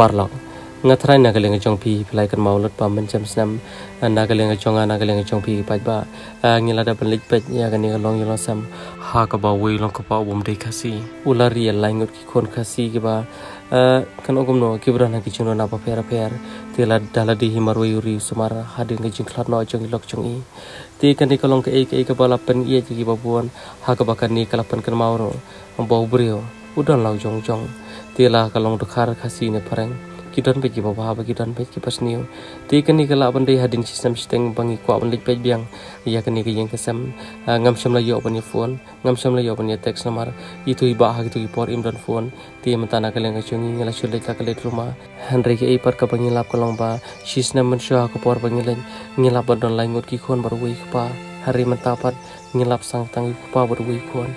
parlok ngatrai nagalenga jong pi plai kan mau lut pam mencam snam nagalenga jong nagalenga jong pi pa ba. Ngila da balik pet ya kan ni long yolo sam. Ha ka ba long ka pa bom de khasi ulari lai ngut ki khon khasi ke ba. Kan ogum no ki brana ki chuno na pa per per tela dala di himarwe yuri sumar hadin ke jing khlat no jong lok jong i. Ti kan ni kalong ke ek ek bala pen ye ki babuan ha ka ba kan ni kala pen kan mau ro. Bau brio udan lau jong jong. Tela kalong dukhar khasi ne pareng kidan pe ki baba ba kidan pe ki pas niu. Ti kan ni kala ban hadin sistem sistem bangi kwa ban lik pe biang ya ke yang kesam ngam sam la yo ban phone. Ngam sam la yo ban ni text namar itu iba ha itu ipor imran phone. Ti mata na kalen ga chungi ngala chule ta kale ruma hanre ke ipar ka bangi lap kalong ba. Sistem sha ko por bangi len ngilap ba don lai ngot ki khon pa hari mentapat ngilap sang tang pa bar wi khon